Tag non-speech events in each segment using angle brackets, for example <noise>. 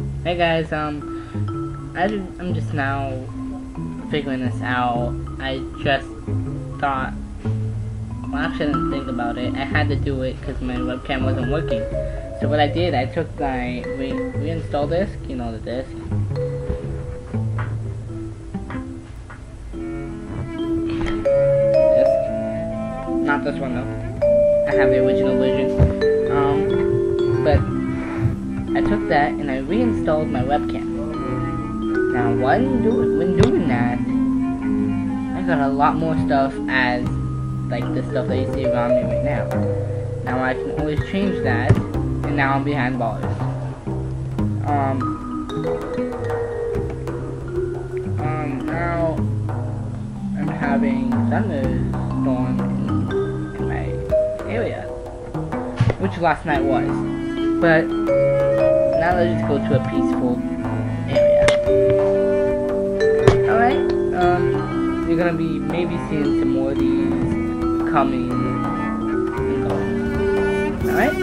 Hey guys, um, I, I'm just now figuring this out. I just thought, well actually I didn't think about it. I had to do it because my webcam wasn't working. So what I did, I took my re reinstall disk, you know the disk. Disk. Not this one though. I have the original version. I took that and I reinstalled my webcam. Now when, do when doing that, I got a lot more stuff as like the stuff that you see around me right now. Now I can always change that, and now I'm behind bars. Um, um, now I'm having thunderstorm in, in my area, which last night was. But now let's just go to a peaceful area. Alright, um, you're gonna be maybe seeing some more of these coming and going. Alright?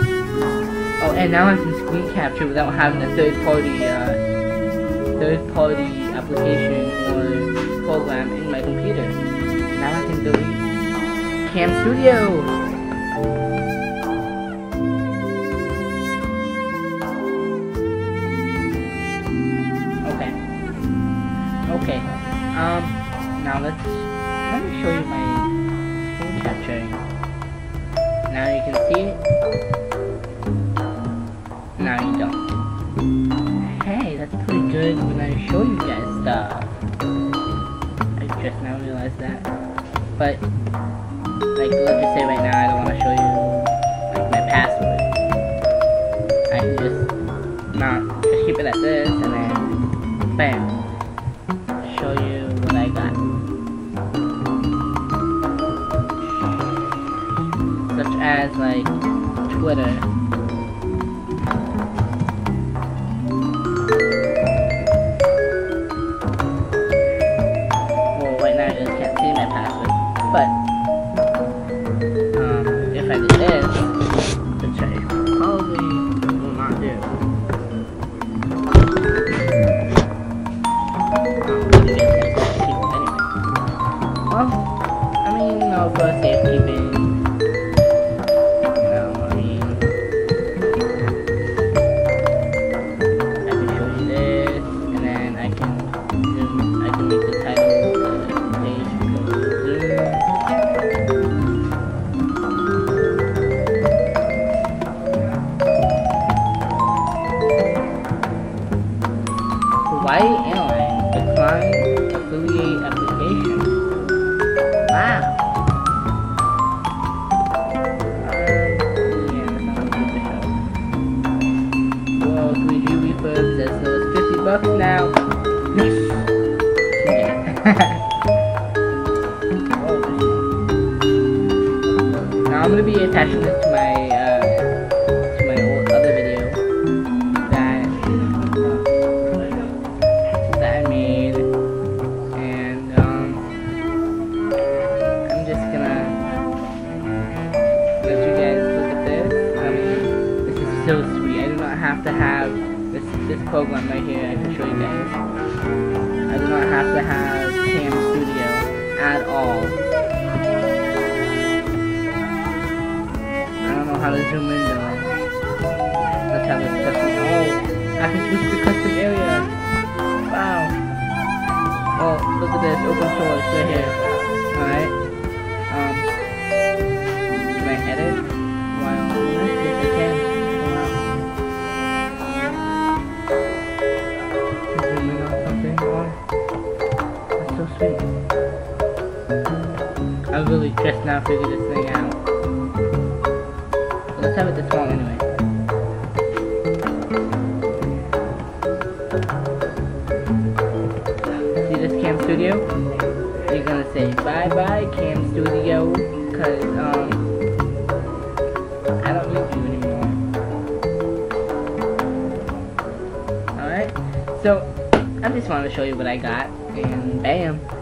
Oh, and now I can screen capture without having a third party, uh, third party application or program in my computer. Now I can delete Cam Studio! Okay. Um, now let's, let me show you my screen capturing. Now you can see it. Now you don't. Hey, that's pretty good when I show you guys stuff. I just now realized that. But, like, let's just say right now I don't want to show you, like, my password. I can just not, just keep it at this, and then, bam, show you what I got. Such as, like, Twitter. Well, right now can't see my password, but, Hawaii Airlines declined affiliate application. Wow. Yeah, that's not good. Well, 3D refurbs as low as 50 bucks now. Oh, <laughs> now I'm gonna be attaching this to my uh, so sweet. I do not have to have this this program right here. I can show you guys. I do not have to have Cam Studio at all. I don't know how to zoom in though. Let's have this custom. Oh, I can switch to custom area. Wow. Oh, look at this, open source right here. Alright. Um, just now figured this thing out. Let's have it this long anyway. See this Cam Studio? You're gonna say bye bye Cam Studio, cause um I don't need you anymore. Alright? So I just wanted to show you what I got and bam.